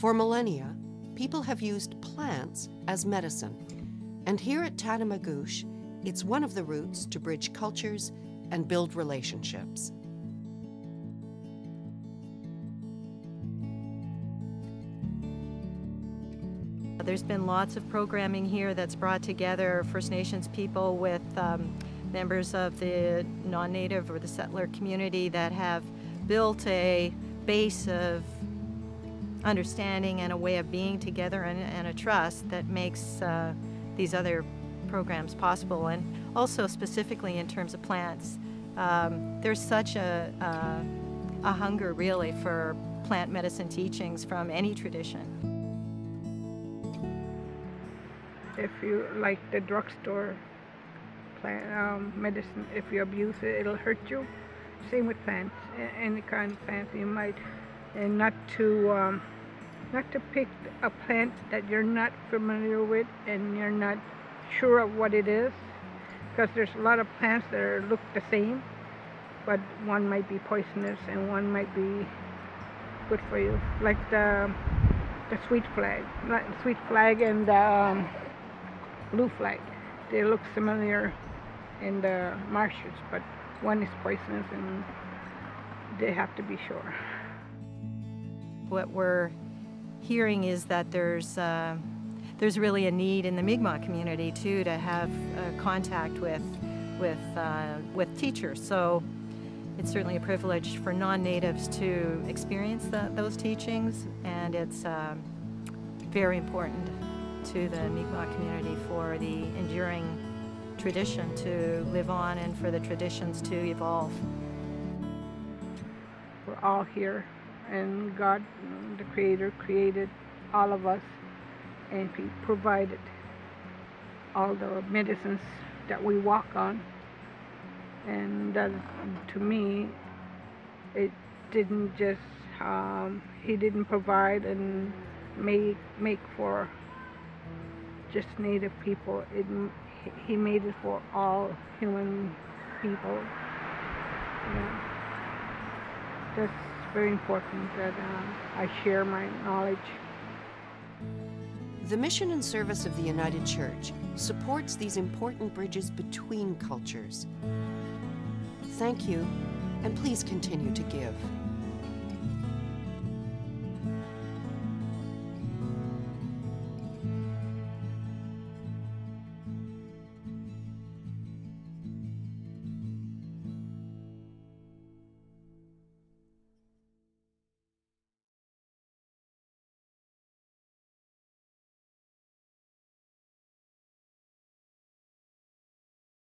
For millennia, people have used plants as medicine. And here at Tatamagouche, it's one of the routes to bridge cultures and build relationships. There's been lots of programming here that's brought together First Nations people with um, members of the non-native or the settler community that have built a base of understanding and a way of being together and, and a trust that makes uh, these other programs possible. And also specifically in terms of plants, um, there's such a, a, a hunger really for plant medicine teachings from any tradition. If you like the drugstore plant um, medicine, if you abuse it, it'll hurt you. Same with plants, any kind of plant you might, and not to um, not to pick a plant that you're not familiar with and you're not sure of what it is, because there's a lot of plants that are, look the same, but one might be poisonous and one might be good for you, like the the sweet flag, sweet flag and the um, blue flag. They look similar in the marshes, but one is poisonous and they have to be sure. What we're hearing is that there's uh, there's really a need in the Mi'kmaq community too to have uh, contact with with uh, with teachers. So it's certainly a privilege for non-natives to experience the, those teachings, and it's um, very important to the Mi'kmaq community for the enduring tradition to live on and for the traditions to evolve. We're all here, and God, the Creator, created all of us, and He provided all the medicines that we walk on. And that, to me, it didn't just, um, He didn't provide and make, make for just Native people. It, he made it for all human people. That's very important that uh, I share my knowledge. The mission and service of the United Church supports these important bridges between cultures. Thank you, and please continue to give.